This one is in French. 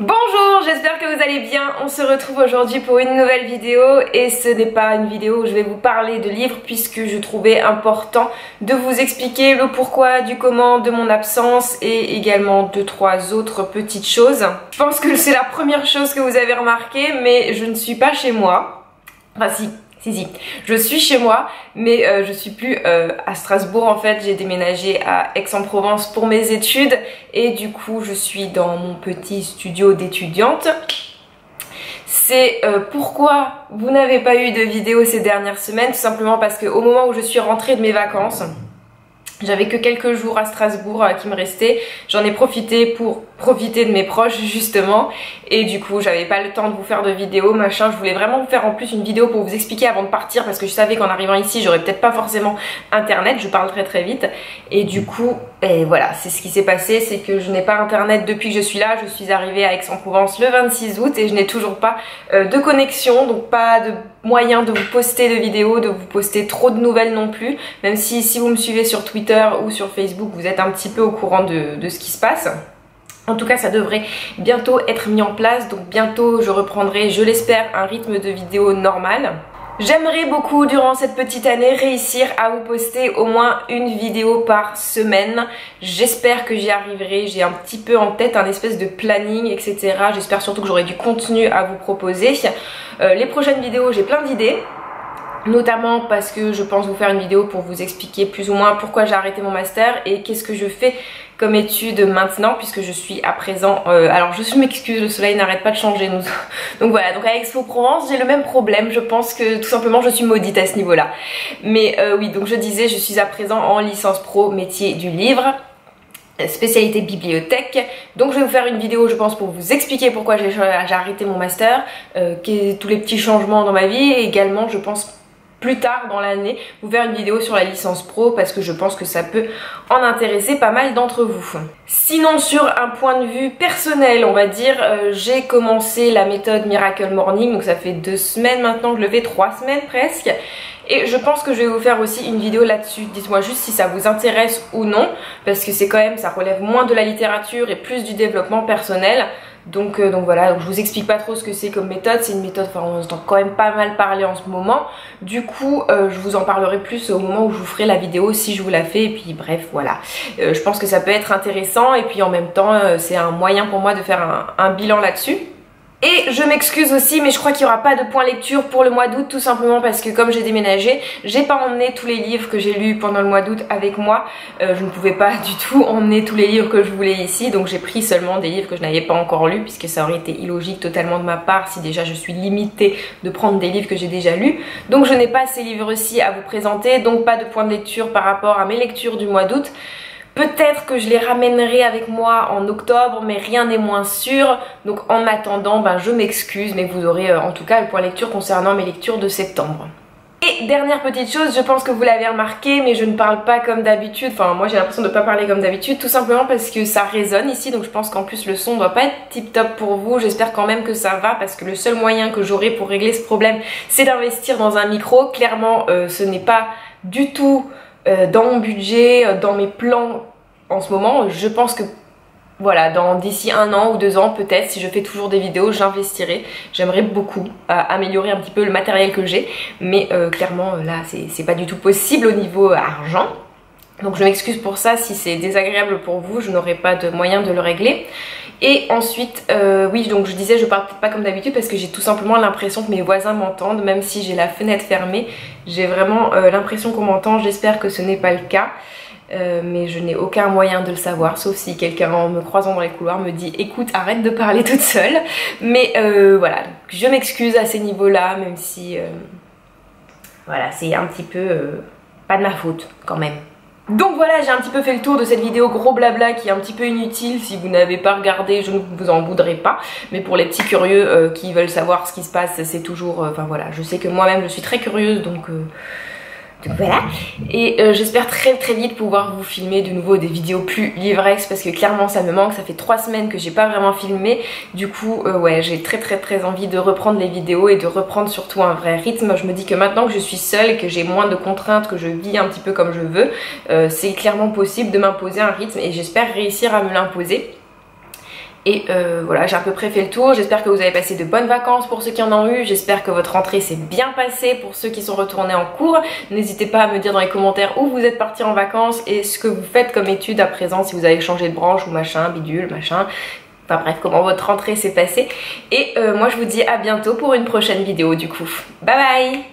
Bonjour, j'espère que vous allez bien. On se retrouve aujourd'hui pour une nouvelle vidéo et ce n'est pas une vidéo où je vais vous parler de livres puisque je trouvais important de vous expliquer le pourquoi du comment de mon absence et également deux trois autres petites choses. Je pense que c'est la première chose que vous avez remarqué mais je ne suis pas chez moi. Enfin si, si, si, je suis chez moi, mais euh, je suis plus euh, à Strasbourg en fait. J'ai déménagé à Aix-en-Provence pour mes études et du coup, je suis dans mon petit studio d'étudiante. C'est euh, pourquoi vous n'avez pas eu de vidéo ces dernières semaines, tout simplement parce qu'au moment où je suis rentrée de mes vacances, j'avais que quelques jours à Strasbourg euh, qui me restaient. J'en ai profité pour profiter de mes proches justement. Et du coup j'avais pas le temps de vous faire de vidéo machin. Je voulais vraiment vous faire en plus une vidéo pour vous expliquer avant de partir parce que je savais qu'en arrivant ici j'aurais peut-être pas forcément internet. Je parle très très vite. Et du coup et voilà c'est ce qui s'est passé. C'est que je n'ai pas internet depuis que je suis là. Je suis arrivée à Aix-en-Provence le 26 août et je n'ai toujours pas euh, de connexion. Donc pas de moyen de vous poster de vidéos, de vous poster trop de nouvelles non plus. Même si si vous me suivez sur Twitter ou sur Facebook, vous êtes un petit peu au courant de, ce qui se passe. En tout cas, ça devrait bientôt être mis en place. Donc bientôt, je reprendrai, je l'espère, un rythme de vidéo normal. J'aimerais beaucoup durant cette petite année réussir à vous poster au moins une vidéo par semaine. J'espère que j'y arriverai. J'ai un petit peu en tête un espèce de planning, etc. J'espère surtout que j'aurai du contenu à vous proposer. Euh, les prochaines vidéos, j'ai plein d'idées notamment parce que je pense vous faire une vidéo pour vous expliquer plus ou moins pourquoi j'ai arrêté mon master et qu'est-ce que je fais comme étude maintenant puisque je suis à présent euh, alors je m'excuse le soleil n'arrête pas de changer nous. Donc voilà donc à Aix-en-Provence j'ai le même problème je pense que tout simplement je suis maudite à ce niveau là mais euh, oui donc je disais je suis à présent en licence pro métier du livre spécialité bibliothèque. Donc je vais vous faire une vidéo je pense pour vous expliquer pourquoi j'ai arrêté mon master euh, tous les petits changements dans ma vie et également je pense plus tard dans l'année vous faire une vidéo sur la licence pro parce que je pense que ça peut en intéresser pas mal d'entre vous. Sinon sur un point de vue personnel on va dire euh, j'ai commencé la méthode Miracle Morning donc ça fait deux semaines maintenant que je le fais, trois semaines presque et je pense que je vais vous faire aussi une vidéo là-dessus. Dites-moi juste si ça vous intéresse ou non parce que c'est quand même, ça relève moins de la littérature et plus du développement personnel. Donc, euh, donc voilà, je vous explique pas trop ce que c'est comme méthode, c'est une méthode, enfin on entend quand même pas mal parler en ce moment. Du coup, euh, je vous en parlerai plus au moment où je vous ferai la vidéo si je vous la fais. Et puis bref, voilà. Euh, je pense que ça peut être intéressant et puis en même temps, c'est un moyen pour moi de faire un bilan là-dessus. Et je m'excuse aussi mais je crois qu'il n'y aura pas de point lecture pour le mois d'août tout simplement parce que comme j'ai déménagé, j'ai pas emmené tous les livres que j'ai lus pendant le mois d'août avec moi. Euh, je ne pouvais pas du tout emmener tous les livres que je voulais ici donc j'ai pris seulement des livres que je n'avais pas encore lus puisque ça aurait été illogique totalement de ma part si déjà je suis limitée de prendre des livres que j'ai déjà lus. Donc je n'ai pas ces livres-ci à vous présenter donc pas de point de lecture par rapport à mes lectures du mois d'août. Peut-être que je les ramènerai avec moi en octobre, mais rien n'est moins sûr. Donc en attendant, ben, je m'excuse, mais vous aurez euh, en tout cas le point lecture concernant mes lectures de septembre. Et dernière petite chose, je pense que vous l'avez remarqué, mais je ne parle pas comme d'habitude. Enfin, moi j'ai l'impression de ne pas parler comme d'habitude, tout simplement parce que ça résonne ici. Donc je pense qu'en plus le son doit pas être tip top pour vous. J'espère quand même que ça va parce que le seul moyen que j'aurai pour régler ce problème, c'est d'investir dans un micro. Clairement, euh, ce n'est pas du tout dans mon budget, euh, dans mes plans en ce moment. Je pense que voilà, dans d'ici un an ou deux ans peut-être, si je fais toujours des vidéos, j'investirai. J'aimerais beaucoup euh, améliorer un petit peu le matériel que j'ai, mais clairement là c'est pas du tout possible au niveau argent. Donc je m'excuse pour ça, si c'est désagréable pour vous, je n'aurai pas de moyen de le régler. Et ensuite, euh, oui, donc je disais, je parle peut-être pas comme d'habitude parce que j'ai tout simplement l'impression que mes voisins m'entendent, même si j'ai la fenêtre fermée. J'ai vraiment euh, l'impression qu'on m'entend, j'espère que ce n'est pas le cas. Euh, mais je n'ai aucun moyen de le savoir, sauf si quelqu'un en me croisant dans les couloirs me dit écoute arrête de parler toute seule. Mais voilà, je m'excuse à ces niveaux-là, même si voilà, c'est un petit peu pas de ma faute quand même. Donc voilà, j'ai un petit peu fait le tour de cette vidéo gros blabla qui est un petit peu inutile. Si vous n'avez pas regardé, je ne vous en voudrais pas. Mais pour les petits curieux euh, qui veulent savoir ce qui se passe, c'est toujours... Euh, enfin voilà, je sais que moi-même je suis très curieuse, donc... Euh, donc voilà. Et euh, j'espère très très vite pouvoir vous filmer de nouveau des vidéos plus livrex parce que clairement ça me manque. Ça fait trois semaines que j'ai pas vraiment filmé. Du coup, euh, ouais, j'ai très très très envie de reprendre les vidéos et de reprendre surtout un vrai rythme. Je me dis que maintenant que je suis seule et que j'ai moins de contraintes, que je vis un petit peu comme je veux, euh, c'est clairement possible de m'imposer un rythme et j'espère réussir à me l'imposer. Et euh, voilà, j'ai à peu près fait le tour. J'espère que vous avez passé de bonnes vacances pour ceux qui en ont eu. J'espère que votre rentrée s'est bien passée pour ceux qui sont retournés en cours. N'hésitez pas à me dire dans les commentaires où vous êtes partis en vacances et ce que vous faites comme étude à présent, si vous avez changé de branche ou machin, bidule, machin. Enfin bref, comment votre rentrée s'est passée. Et euh, moi je vous dis à bientôt pour une prochaine vidéo du coup. Bye bye